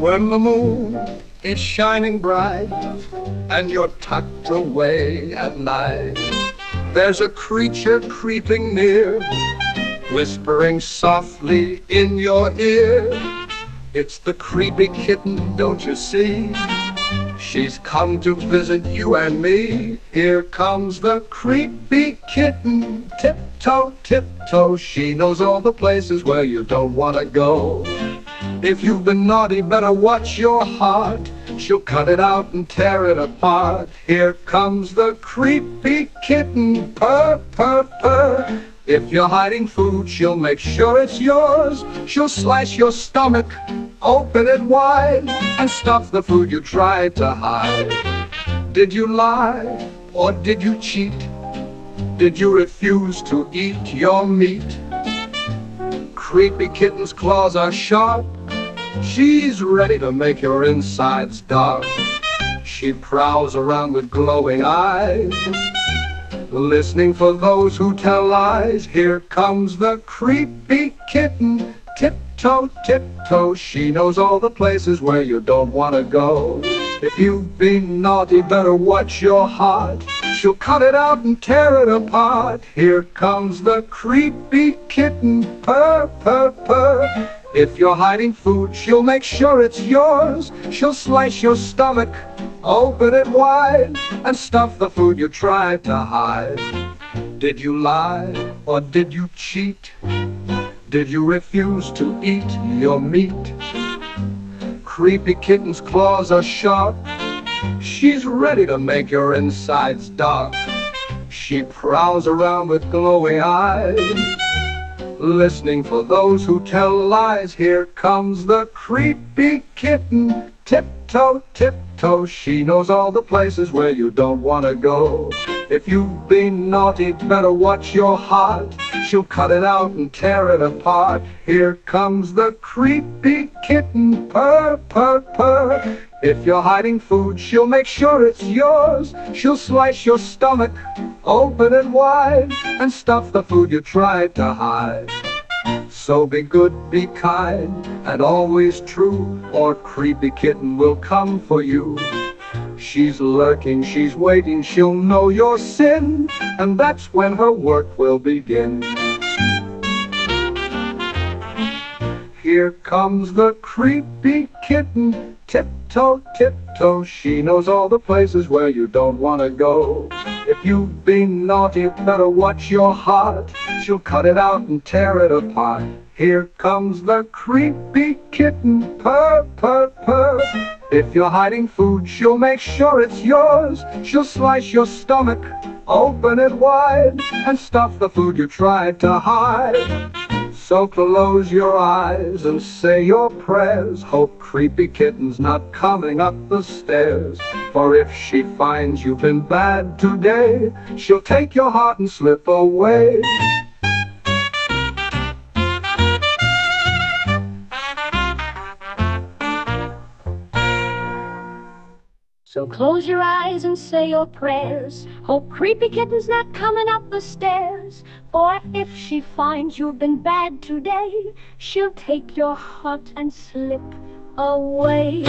When the moon is shining bright and you're tucked away at night, there's a creature creeping near, whispering softly in your ear. It's the creepy kitten, don't you see? She's come to visit you and me. Here comes the creepy kitten. Tiptoe, tiptoe. She knows all the places where you don't want to go. If you've been naughty, better watch your heart. She'll cut it out and tear it apart. Here comes the creepy kitten. Purr, purr, purr. If you're hiding food, she'll make sure it's yours. She'll slice your stomach, open it wide, and stuff the food you tried to hide. Did you lie or did you cheat? Did you refuse to eat your meat? Creepy kitten's claws are sharp. She's ready to make your insides dark. She prowls around with glowing eyes. Listening for those who tell lies, here comes the creepy kitten. Tiptoe, tiptoe, she knows all the places where you don't want to go. If you've been naughty, better watch your heart. She'll cut it out and tear it apart. Here comes the creepy kitten. Purr, purr, purr. If you're hiding food, she'll make sure it's yours. She'll slice your stomach, open it wide, and stuff the food you tried to hide. Did you lie or did you cheat? Did you refuse to eat your meat? Creepy kitten's claws are sharp. She's ready to make your insides dark. She prowls around with glowing eyes. Listening for those who tell lies, here comes the creepy kitten. Tiptoe, tiptoe, she knows all the places where you don't want to go. If you've been naughty, better watch your heart. She'll cut it out and tear it apart. Here comes the creepy kitten. Purr, purr, purr. If you're hiding food, she'll make sure it's yours. She'll slice your stomach, open it wide, and stuff the food you tried to hide. So be good, be kind, and always true, or creepy kitten will come for you. She's lurking, she's waiting, she'll know your sin, and that's when her work will begin. Here comes the creepy kitten, tiptoe, tiptoe. She knows all the places where you don't want to go. If you've been naughty, better watch your heart. She'll cut it out and tear it apart. Here comes the creepy kitten, purr, purr, purr. If you're hiding food, she'll make sure it's yours. She'll slice your stomach, open it wide, and stuff the food you tried to hide. So close your eyes and say your prayers. Hope creepy kitten's not coming up the stairs. For if she finds you've been bad today, she'll take your heart and slip away. So close your eyes and say your prayers. Hope creepy kitten's not coming up the stairs. For if she finds you've been bad today, she'll take your heart and slip away.